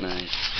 Nice.